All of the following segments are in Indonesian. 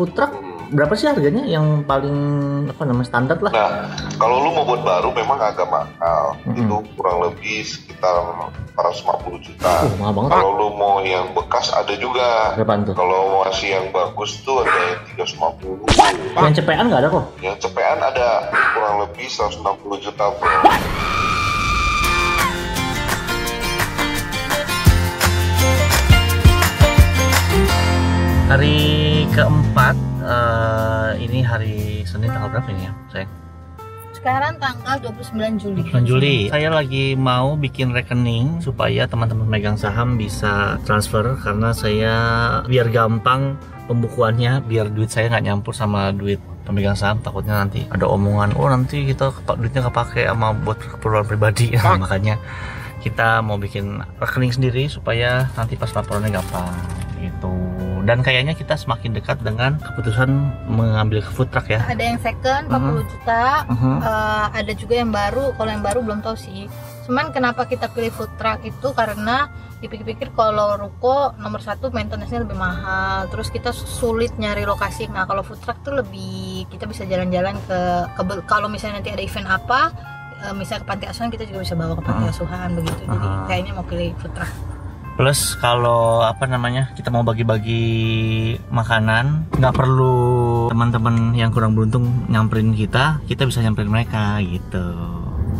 food truck berapa sih harganya yang paling apa namanya standar lah? Nah, kalau lu mau buat baru memang agak mahal. Mm-mm. Itu kurang lebih sekitar 450 juta. Oh, mahal banget. Kalau lu mau yang bekas ada juga. Kalau masih yang bagus tuh ada yang 350. Yang cepean nggak ada kok? Yang cepean ada kurang lebih 160 juta bro. Hari keempat, eh, ini hari Senin tanggal berapa ini ya, sayang? Sekarang tanggal 29 Juli. 9 Juli. Saya lagi mau bikin rekening supaya teman-teman megang saham bisa transfer karena saya biar gampang pembukuannya, biar duit saya nggak nyampur sama duit pemegang saham. Takutnya nanti ada omongan, oh nanti kita duitnya kepake sama buat keperluan pribadi. Makanya kita mau bikin rekening sendiri supaya nanti pas laporannya gampang gitu. Dan kayaknya kita semakin dekat dengan keputusan mengambil food truck ya. Ada yang second 40 juta, Mhm. eh, ada juga yang baru. Kalau yang baru belum tahu sih. Cuman kenapa kita pilih food truck itu karena dipikir-pikir kalau ruko nomor satu maintenance-nya lebih mahal, terus kita sulit nyari lokasi. Nah kalau food truck tuh lebih kita bisa jalan-jalan ke, ke kalau misalnya nanti ada event apa, eh, misalnya ke panti asuhan kita juga bisa bawa ke panti Hmm. asuhan begitu. Jadi kayaknya mau pilih food truck. Plus kalau apa namanya kita mau bagi-bagi makanan nggak perlu teman-teman yang kurang beruntung nyamperin kita, kita bisa nyamperin mereka gitu.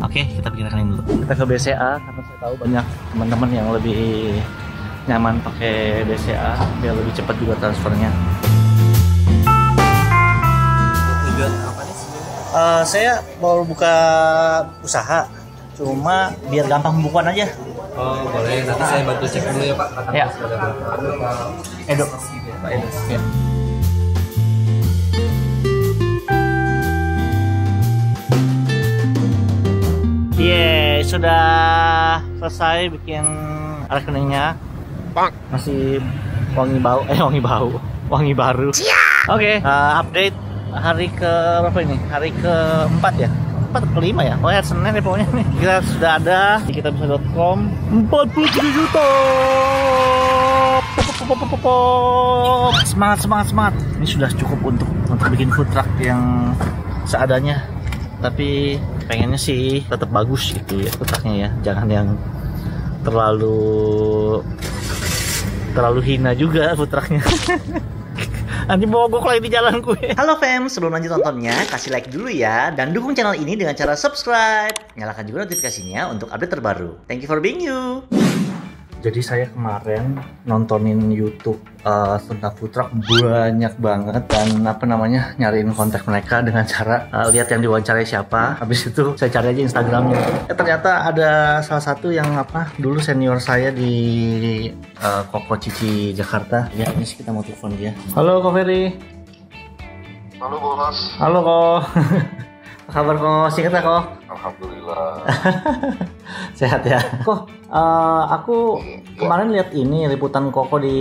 Oke, kita bikin rekening dulu. Kita ke BCA karena saya tahu banyak teman-teman yang lebih nyaman pakai BCA biar lebih cepat juga transfernya. Tujuan apa nih? Eh, saya mau buka usaha, cuma biar gampang pembukuan aja. Oh boleh, nanti saya bantu cek dulu ya Pak. Kata Ya. Edo. Pak Edo. Ya. Yeay, sudah selesai bikin rekeningnya. Masih wangi bau, eh wangi bau, wangi baru. Oke, eh, update hari ke berapa ini? Hari keempat ya? Empat atau kelima ya? Oh ya Senin ya pokoknya nih. Kita sudah ada di kitabisa.com 47 juta. Semangat, semangat, semangat. Ini sudah cukup untuk untuk bikin food truck yang seadanya. Tapi pengennya sih tetap bagus gitu ya food trucknya ya. Jangan yang terlalu terlalu hina juga food trucknya. Nanti mogok lagi di jalan gue. Halo fam, sebelum lanjut nontonnya, kasih like dulu ya. Dan dukung channel ini dengan cara subscribe. Nyalakan juga notifikasinya untuk update terbaru. Thank you for being you. Jadi saya kemarin nontonin YouTube uh, tentang food truck banyak banget dan apa namanya nyariin kontak mereka dengan cara uh, lihat yang diwawancarai siapa. Habis itu saya cari aja Instagramnya. Eh, ternyata ada salah satu yang apa dulu senior saya di uh, Koko Cici Jakarta. Ya ini sih kita mau telepon dia. Halo Ko Ferry. Halo bos. Halo Ko. Apa kabar Ko? Singkat ya Ko? Alhamdulillah. Sehat ya. Kok eh, aku kemarin lihat ini liputan Koko di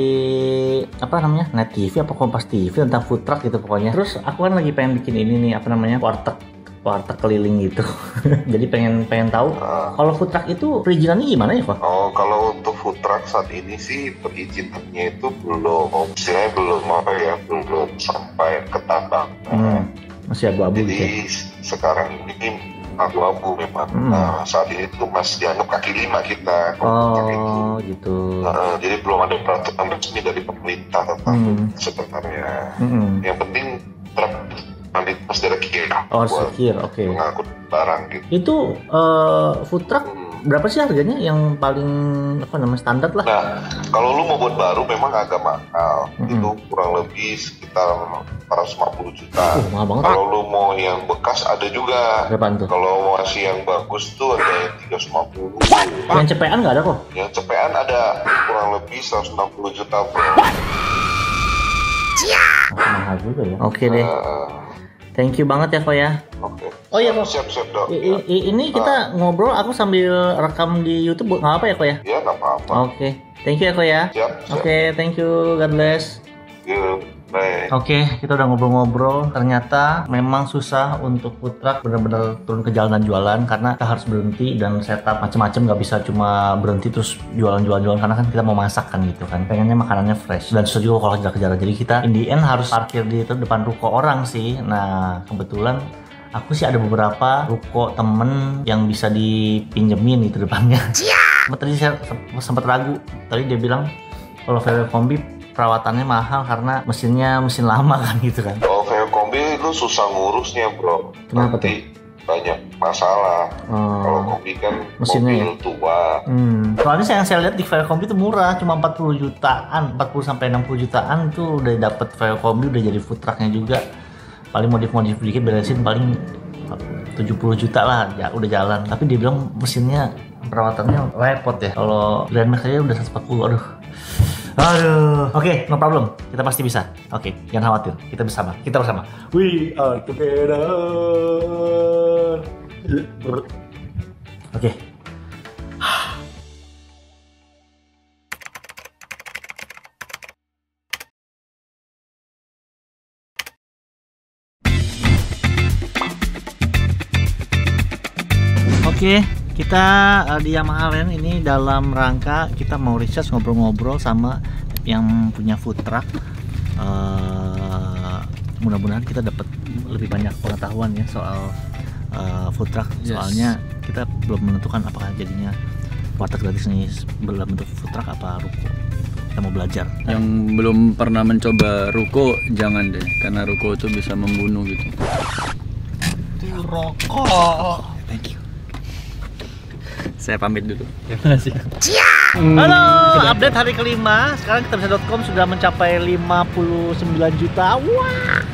apa namanya Net TV apa Kompas TV tentang food truck gitu pokoknya. Terus aku kan lagi pengen bikin ini nih apa namanya warteg warteg keliling gitu. Jadi pengen pengen tahu Ah. kalau food truck itu perizinannya gimana ya kok? Oh, kalau untuk food truck saat ini sih perizinannya itu belum, istilahnya belum apa ya, belum sampai ke tambang. Hmm, masih abu-abu gitu. Jadi Ya? sekarang ini abu-abu memang. Hmm. Nah, saat ini tuh masih dianggap kaki lima kita. itu. Oh gitu. Nah, jadi belum ada peraturan resmi dari pemerintah tentang Hmm. sebenarnya. Mm-mm. Yang penting truk nanti pas dari kira Oh sekir, oke. mengangkut barang gitu. Itu eh, food truck Hmm. Berapa sih harganya yang paling apa namanya standar lah? Nah, kalau lu mau buat baru memang agak mahal. Mm-mm. Itu kurang lebih sekitar 450 juta. Oh, mahal banget. Kalau lu mau yang bekas ada juga. Berapaan tuh? Kalau masih yang bagus tuh ada yang 350. Yang cepean nggak ada kok. Yang cepean ada kurang lebih 160 juta bro. Mahal juga ya. Oke deh. Eh, Thank you banget ya kok ya. Oke. Oh iya, Kok. Siap-siap dok. I- i- i- ini kita ngobrol aku sambil rekam di YouTube nggak apa ya kok ya? Ya nggak apa-apa. Oke. Thank you ya kok ya. Siap. siap. Oke, thank you. God bless. Yuk. Baik. Oke, kita udah ngobrol-ngobrol. Ternyata memang susah untuk food truck benar-benar turun ke jalanan jualan karena kita harus berhenti dan setup macam-macam nggak bisa cuma berhenti terus jualan-jualan-jualan karena kan kita mau masak kan gitu kan. Pengennya makanannya fresh dan susah juga kalau kejar-kejaran. Jadi kita in the end harus parkir di itu depan ruko orang sih. Nah, kebetulan aku sih ada beberapa ruko temen yang bisa dipinjemin gitu depannya. Sempat tadi saya sempat ragu. Tadi dia bilang kalau VW kombi perawatannya mahal karena mesinnya mesin lama kan gitu kan. Kalau VW kombi itu susah ngurusnya bro. Kenapa Nanti banyak masalah. Kalau Oh. kombi kan Mesinnya ya? mobil tua. Hmm. Soalnya saya yang saya lihat di kombi itu murah, cuma 40 jutaan, 40 sampai 60 jutaan tuh udah dapet VW kombi udah jadi food trucknya juga. Paling modif-modif dikit beresin paling 70 juta lah ya udah jalan. Tapi dia bilang mesinnya perawatannya repot ya. Kalau Grand Max aja udah 140. Aduh. Aduh. Oke, no problem. Kita pasti bisa. Oke, jangan khawatir. Kita bersama. Kita bersama. We are together. Oke. Oke, kita uh, di Yamaha Land ini dalam rangka kita mau research ngobrol-ngobrol sama yang punya food truck. Uh, mudah-mudahan kita dapat lebih banyak pengetahuan ya soal uh, food truck. Yes. Soalnya kita belum menentukan apakah jadinya warteg gratis ini dalam bentuk food truck apa ruko. Kita mau belajar. Yang belum pernah mencoba ruko jangan deh, karena ruko itu bisa membunuh gitu. Rokok. Saya pamit dulu. Terima kasih. Halo, update hari kelima. Sekarang kita bisa.com sudah mencapai 59 juta. What?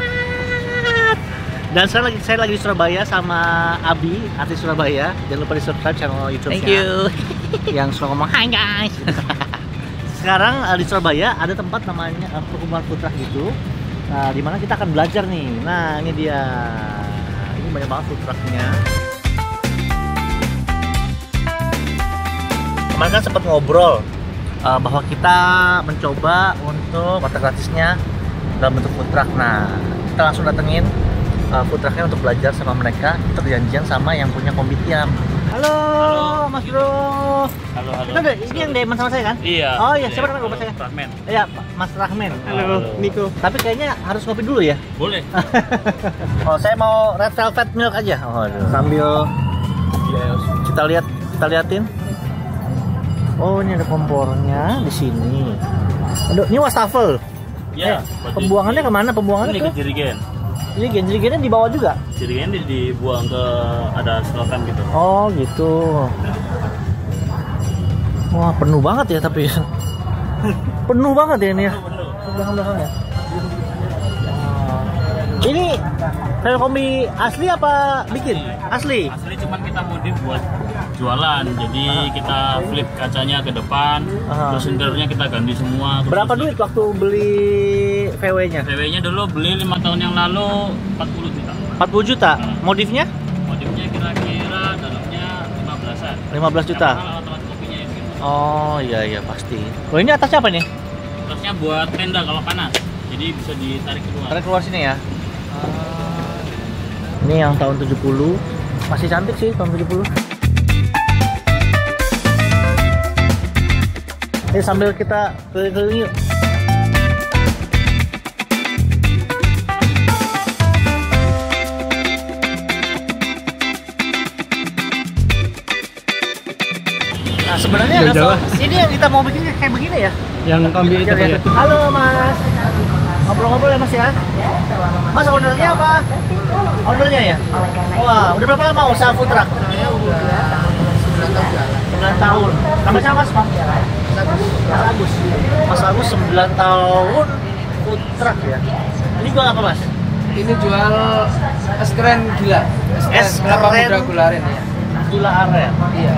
Dan sekarang lagi saya lagi di Surabaya sama Abi, artis Surabaya. Jangan lupa di subscribe channel YouTube-nya. Thank you. Yang suka ngomong Hai guys. sekarang eh, di Surabaya ada tempat namanya eh, perkumpulan truck gitu. Nah, di mana kita akan belajar nih. Nah, ini dia. Ini banyak banget food trucknya. Kemarin kan sempat ngobrol eh, bahwa kita mencoba untuk warteg gratisnya dalam bentuk food truck. Nah, kita langsung datengin eh, food trucknya untuk belajar sama mereka. Kita janjian sama yang punya kombitiam. Halo, Mas Bro. Halo, halo. Ada, ini yang Diamond sama saya kan? Iya. Oh iya, siapa namanya lupa saya? Rahman. Iya, Pak- Mas Rahman. Halo, Niko. Tapi kayaknya harus ngopi dulu ya. Boleh. Oh, saya mau red velvet milk aja. Oh, aduh. Sambil kita lihat, kita liatin. Oh, ini ada kompornya di sini. Aduh, ini wastafel. Ya. Eh, pembuangannya ke mana? Pembuangannya Ini ke? ke jirigen. Ini gen, jerigennya di bawah juga. Jirigen di- dibuang ke ada selokan gitu. Oh, gitu. Wah, penuh banget ya tapi. penuh banget ya ini ya. Belakang-belakangnya. Ini Velcombi kombi asli apa bikin? Asli. Asli cuman kita modif buat jualan. Jadi kita flip kacanya ke depan, Aha. terus sendernya kita ganti semua. Terus Berapa duit waktu beli VW-nya? VW-nya dulu beli lima tahun yang lalu 40 juta. 40 juta. Modifnya Modifnya kira-kira dalamnya 15-an. 15 juta. Oh, iya iya pasti. Oh, ini atasnya apa nih? Terusnya buat tenda kalau panas. Jadi bisa ditarik keluar. Tarik keluar sini ya. Ini yang tahun 70. Masih cantik sih tahun 70. Ini sambil kita keliling-keliling yuk. Nah sebenarnya ada ini yang kita mau bikin kayak begini ya? Yang kombi itu Iya, iya. Halo Mas. Ngobrol-ngobrol ya Mas ya? Mas ownernya apa? Ownernya ya? Wah, udah berapa lama usaha food truck? Saya udah 9 tahun. Nama siapa Mas? Mas Agus. Mas Agus 9 tahun food truck ya. Ini jual apa Mas? Ini jual es keren gila. Es kelapa keren. muda gularen ya. Gula aren. Iya.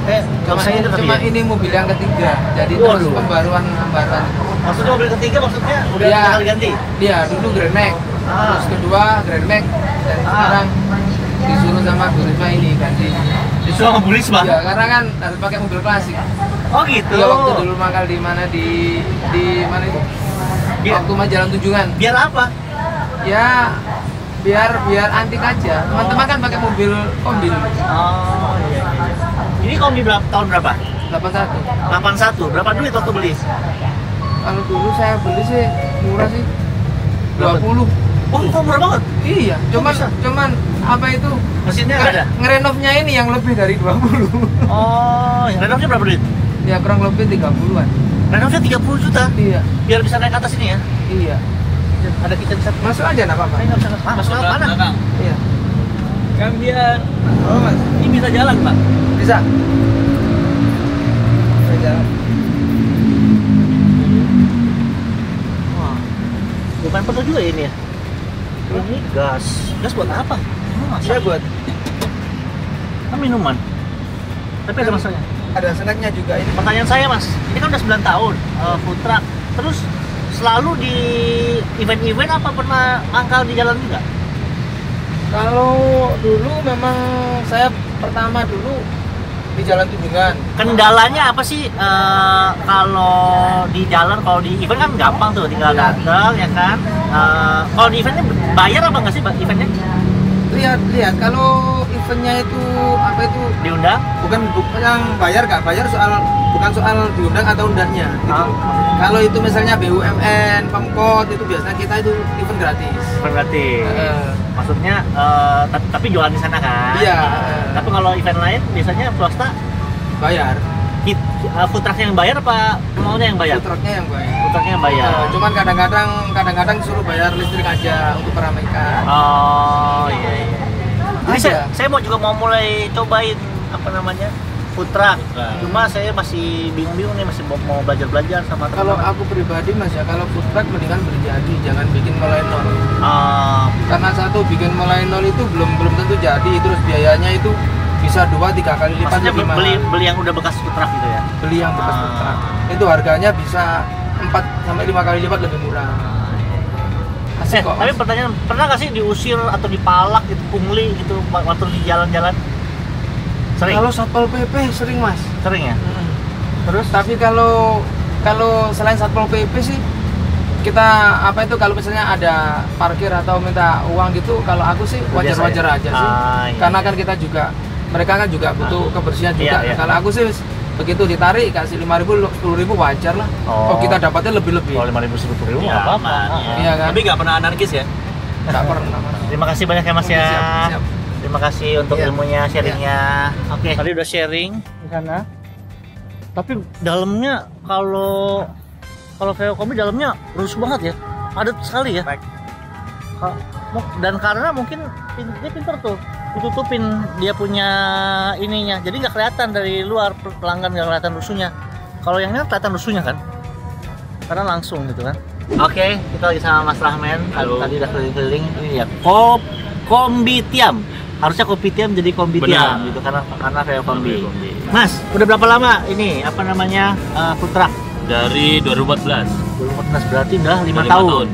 Eh, Cuma, ini cuma ya? ini mobil yang ketiga. Jadi Waduh. terus pembaruan pembaruan. Maksudnya mobil ketiga maksudnya udah Iya. tinggal diganti? Dia dulu Grand Max. Ah. Terus kedua Grand Max. Dan Ah. sekarang disuruh sama Bu Risma ini ganti. Disuruh sama Bu Risma? Iya, karena kan harus pakai mobil klasik. Oh gitu? Iya waktu dulu mangkal di mana di di mana itu? Iya. waktu mah jalan tunjungan. Biar apa? Ya biar biar antik aja. Teman-teman kan pakai mobil kombil Oh iya. Ini kombi berapa tahun berapa? 81. 81. Berapa duit waktu beli? Kalau dulu saya beli sih murah sih. Berapa? 20. Oh, kok murah banget? Iya, cuman bisa? cuman apa itu? Mesinnya nggak ada? Ngerenovnya ini yang lebih dari 20. Oh, yang renovnya berapa duit? Ya kurang lebih 30-an. Renovnya 30 juta. Iya, Biar bisa naik atas ini ya. iya. Ada kita bisa Masuk aja enggak apa-apa. Saya nggak bisa masuk. Ah, masuk mana? Belakang. Iya. Kan biar Oh, Mas. ini bisa jalan, Pak. Bisa. Bisa jalan. Wah, bukan perlu juga ini ya. Ini gas. Gas buat apa? Iya masak. buat Kan minuman. Tapi ada masanya. Ada snacknya juga ini. Pertanyaan saya mas, ini kan udah 9 tahun uh, food truck. Terus selalu di event-event apa pernah angkal di jalan juga? Kalau dulu memang saya pertama dulu di Jalan Tunjungan. Kendalanya apa sih uh, kalau di jalan, kalau di event kan gampang tuh, tinggal datang ya kan. Uh, kalau di eventnya bayar apa nggak sih eventnya? Lihat, lihat kalau eventnya itu apa itu Diundang? bukan bukan yang bayar nggak bayar soal bukan soal diundang atau undangnya gitu. Ah, Kalau itu misalnya BUMN, Pemkot itu biasanya kita itu event gratis. Berarti Eh, maksudnya uh, tapi, tapi jualan di sana kan? Iya. Tapi kalau event lain biasanya swasta bayar. hit, uh, food trucknya yang bayar apa maunya yang bayar? Food trucknya yang bayar. Food trucknya yang bayar. Eh, cuman kadang-kadang kadang-kadang suruh bayar listrik aja untuk meramaikan. Oh iya iya. Ini saya, saya mau juga mau mulai cobain apa namanya truck. Cuma saya masih bingung-bingung nih masih mau, belajar-belajar sama Kalau teman-teman. aku pribadi mas ya, kalau truck mendingan beli jadi, jangan bikin mulai nol. Ah, Karena satu bikin mulai nol itu belum belum tentu jadi, terus biayanya itu bisa dua tiga kali lipat maksudnya lebih mahal. beli beli yang udah bekas truck gitu ya? beli yang bekas Ah. food truck. Itu harganya bisa 4 sampai lima kali lipat lebih murah. Eh, Asik kok. tapi pertanyaan pernah nggak sih diusir atau dipalak gitu pungli gitu waktu di jalan-jalan? Sering, Kalau satpol pp sering mas. sering ya. Terus tapi kalau kalau selain satpol pp sih kita apa itu kalau misalnya ada parkir atau minta uang gitu kalau aku sih wajar-wajar ya? aja sih Ah, iya, karena iya. kan kita juga mereka kan juga butuh kebersihan juga Iya, iya. kalau aku sih begitu ditarik kasih lima ribu sepuluh ribu wajar lah Oh. oh. kita dapatnya lebih lebih Kalau lima ribu seribu ribu Iya, nggak apa-apa. aman, Ah. iya kan Tapi nggak pernah anarkis ya? nggak pernah. Terima kasih banyak ya Mas ya. siap, siap. Terima kasih untuk Iya. ilmunya, sharingnya. Oke. Tadi udah sharing di sana. Tapi dalamnya kalau kalau kayak komi dalamnya rusuh banget ya. Padat sekali ya. Mu- Dan karena mungkin pin- dia pinter tuh ditutupin dia punya ininya. Jadi nggak kelihatan dari luar pelanggan nggak kelihatan rusuhnya. Kalau yang ini kelihatan rusuhnya kan? Karena langsung gitu kan. Oke, kita lagi sama Mas Rahmen. Tadi, tadi udah keliling-keliling. Ini ya kop kombi tiam. Harusnya kopi tiam jadi kombi tiam Benar. gitu karena karena kayak kombi. Kombi. Mas, udah berapa lama ini apa namanya uh, food truck? Dari 2014. 2014 berarti udah Lima tahun. tahun.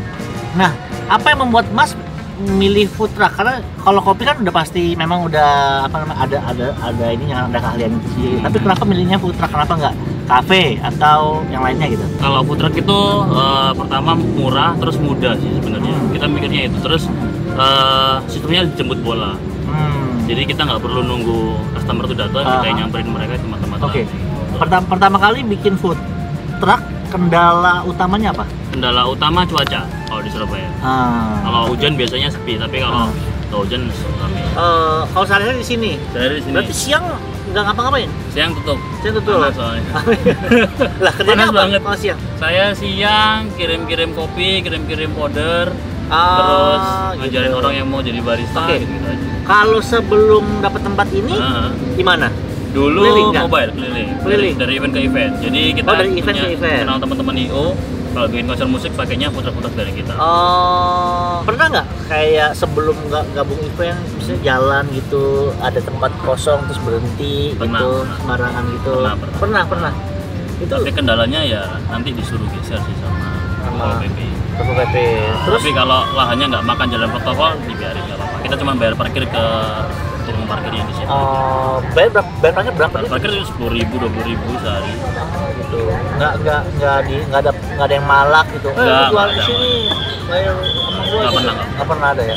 Nah, apa yang membuat Mas milih food truck? Karena kalau kopi kan udah pasti memang udah apa namanya ada ada ada ini yang ada keahlian itu sendiri. Tapi kenapa milihnya food truck? Kenapa nggak kafe atau yang lainnya gitu? Kalau food truck itu eh, pertama murah, terus mudah sih sebenarnya. Kita mikirnya itu. Terus eh, sistemnya jemput bola. Hmm. Jadi kita nggak perlu nunggu customer itu datang, Ah. kita yang nyamperin mereka teman-teman. Oke. Pertama pertama kali bikin food truck kendala utamanya apa? Kendala utama cuaca kalau di Surabaya. Ah. Kalau hujan biasanya sepi, tapi kalau Ah. kalau hujan rame. Eh, kalau sehari-hari di sini, Dari sini berarti siang nggak ngapa-ngapain? siang tutup. Siang tutup. Panas soalnya. lah kerjanya Panas apa banget. kalau siang? Saya siang kirim-kirim kopi, kirim-kirim powder, Ah, terus ngajarin gitu. orang yang mau jadi barista Oke. gitu, -gitu aja. Kalau sebelum dapat tempat ini, Ah. gimana? Dulu Keliling mobile keliling. Keliling? Dari, dari event ke event. Jadi kita Oh, dari event punya ke event. kenal teman-teman IO. Kalau bikin konser musik pakainya putar-putar dari kita. Oh, pernah nggak kayak sebelum nggak gabung event, misalnya jalan gitu, ada tempat kosong terus berhenti Pernah, gitu, pernah. sembarangan gitu? Pernah, pernah. pernah, pernah. Itu Tapi kendalanya ya nanti disuruh geser sih sama Sama PP. PP. Terus Tapi kalau lahannya nggak makan jalan protokol, dibiarin nggak apa-apa. Kita cuma bayar parkir ke parkirnya di situ. Oh, bayar berapa? Bayar parkir berapa? Parkir itu sepuluh ribu, dua puluh ribu sehari. gitu. Nggak nggak nggak di nggak ada nggak ada yang malak gitu. Eh, Nggak, jual nggak di ada. sini. Bayar sama gua. Nggak pernah. Nggak pernah ada ya.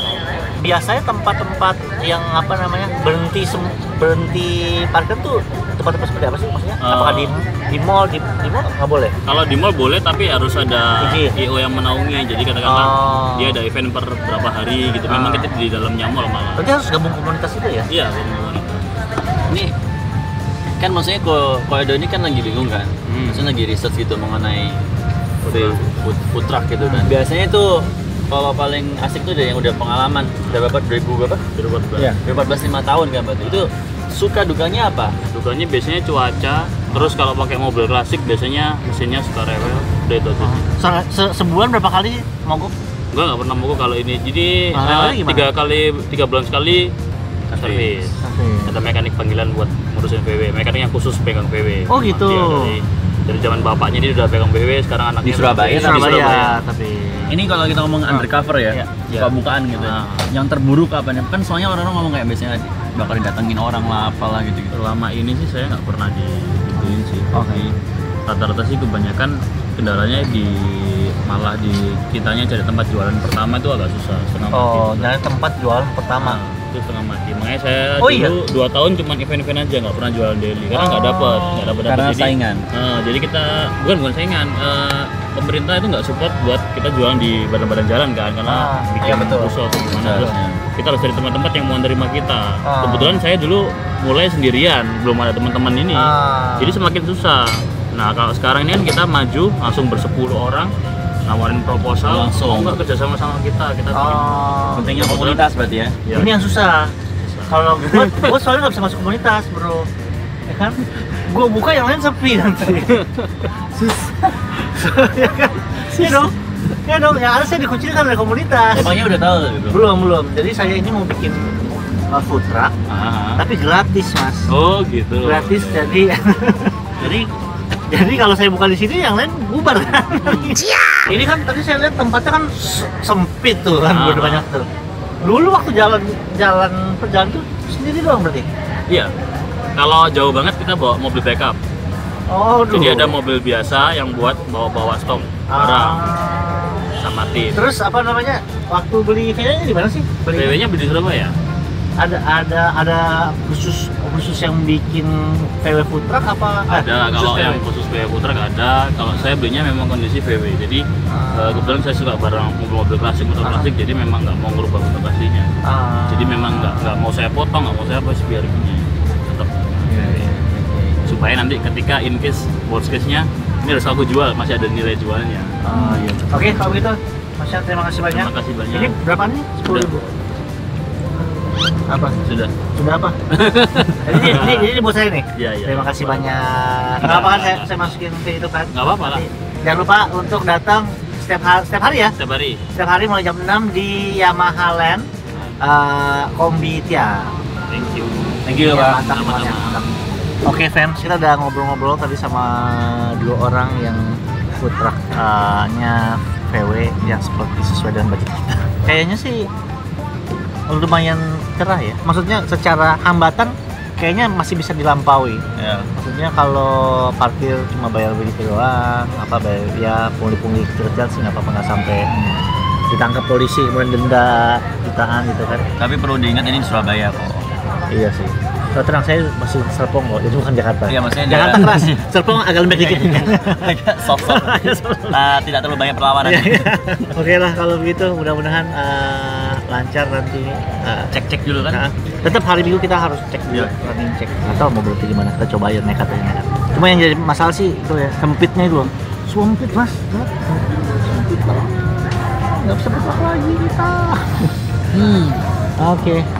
Biasanya tempat-tempat yang apa namanya berhenti berhenti parkir tuh tempat-tempat seperti apa sih maksudnya? Eh. Apakah di di mall di, di mall nggak boleh? Kalau di mall boleh tapi harus ada Izin. IO yang menaungi. Jadi katakanlah Oh. dia ada event per berapa hari gitu. Memang Ah. kita di dalamnya mall malah. Berarti harus gabung komunitas itu ya? Iya, benar. Ini kan maksudnya Ko Koedo ini kan lagi bingung kan. Hmm. Maksudnya lagi research gitu mengenai food, food, food truck gitu kan. Hmm. Biasanya itu kalau paling asik tuh ada yang udah pengalaman udah berapa 2000 berapa? Berbuat Iya. 2014 5 tahun kan berarti. Itu suka dukanya apa? Dukanya biasanya cuaca. Terus kalau pakai mobil klasik biasanya mesinnya suka rewel. Udah itu aja. Se- se- sebulan berapa kali mogok? Gue nggak pernah mogok kalau ini. Jadi Ah, eh, gimana? tiga kali tiga bulan sekali servis. Ada mekanik panggilan buat ngurusin VW. Mekanik yang khusus pegang VW. Oh, gitu. Dari, dari zaman bapaknya dia udah pegang VW. Sekarang anaknya Di Surabaya, Di tapi Surabaya. tapi Ini kalau kita ngomong undercover ya, Iya. Iya. bukaan gitu. Ah. Yang terburuk apa nih? Kan soalnya orang-orang ngomong kayak biasanya bakal didatengin orang lah apalah gitu gitu. Selama ini sih saya nggak pernah digituin sih. Oke. Jadi, Rata-rata sih kebanyakan kendalanya di malah di kitanya cari tempat jualan pertama itu agak susah. Oh, dari tempat jualan pertama. Nah, itu setengah mati. Makanya saya Oh, iya? dulu dua tahun cuma event-event aja nggak pernah jualan daily karena nggak Oh. dapat, nggak dapat Karena Jadi, saingan. Nah, jadi kita bukan bukan saingan. eh, pemerintah itu nggak support buat kita jualan di badan-badan jalan kan karena Ah, bikin iya, betul. rusuh atau gimana. Terus kita harus cari tempat-tempat yang mau menerima kita. Ah. Kebetulan saya dulu mulai sendirian, belum ada teman-teman ini. Ah. Jadi semakin susah. Nah kalau sekarang ini kan kita maju langsung bersepuluh orang nawarin proposal Langsung. mau nggak kerja sama sama kita kita Oh, Pentingnya komunitas berarti ya. Ya. ini yang susah. Kalau gue, gue soalnya nggak bisa masuk komunitas, bro. Ya kan? Gue buka yang lain sepi nanti. susah. ya kan? Ya dong. Ya dong, yang ada saya dikucilkan dari komunitas. Emangnya udah tahu tapi belum? Belum. Jadi saya ini mau bikin uh, food truck, Ah. tapi gratis, mas. Oh gitu. Gratis, jadi jadi jadi kalau saya buka di sini yang lain bubar kan. ini kan tadi saya lihat tempatnya kan sempit tuh kan, Ah. udah banyak tuh. Dulu waktu jalan jalan perjalanan tuh sendiri doang berarti. Iya. Kalau jauh banget kita bawa mobil backup. Oh, dulu. Jadi ada mobil biasa yang buat bawa-bawa stok barang Ah. sama tim. Terus apa namanya? Waktu beli VW-nya di mana sih? Beli VW-nya beli di Surabaya. Ada ada ada khusus khusus yang bikin VW food truck apa? Eh, Ada khusus kalau VW? yang khusus VW putra nggak ada. Kalau saya belinya memang kondisi VW. Jadi Ah. eh, kebetulan saya suka barang mobil-mobil klasik, motor Ah. klasik. Jadi memang nggak mau ngubah bentuk aslinya. Ah. Jadi memang nggak nggak mau saya potong, nggak mau saya apa sih biar gini. Tetap Iya, iya. supaya nanti ketika in case worst case-nya ini harus aku jual masih ada nilai jualnya. Oh, iya. Oke, kalau gitu, Mas terima kasih banyak. Terima kasih banyak. Ini berapa nih? Sepuluh ribu. Apa? Sudah. Sudah apa? ini, ini, ini buat saya nih. Iya, iya. Terima kasih banyak. Kenapa kan saya, saya masukin ke itu kan? Nggak apa-apa lah. Nanti Jangan lupa untuk datang setiap hari, setiap hari ya. Setiap hari. Setiap hari mulai jam 6 di Yamaha Land uh, Kombi Tia. Thank you. Thank you, Iya, Pak. mantap, mantap, mantap. Oke fans, kita udah ngobrol-ngobrol tadi sama dua orang yang food truck-nya VW yang seperti sesuai dengan budget kita. Kayaknya sih lumayan cerah ya. Maksudnya secara hambatan kayaknya masih bisa dilampaui. Ya. Maksudnya kalau parkir cuma bayar begitu doang, apa bayar ya pungli-pungli kecil-kecil sih nggak apa-apa nggak sampai ditangkap polisi kemudian denda jutaan gitu kan. Tapi perlu diingat ini di Surabaya kok. Iya sih. Terus terang saya masih Serpong kok, itu bukan Jakarta. Iya, maksudnya Jakarta daerah- keras. Serpong agak lembek dikit. Agak soft soft. Nah, tidak terlalu banyak perlawanan. Iya, iya. Oke lah kalau begitu mudah-mudahan eh, lancar nanti eh, Cek-cek dulu kan. Nah, tetap hari minggu kita harus cek dulu, running cek. Atau mau berhenti gimana? Kita coba aja nekat aja nekat. Cuma yang jadi masalah sih itu ya sempitnya itu loh. Sempit mas, sempit loh. Nggak bisa bergerak lagi kita. Hmm. Oke. Cut.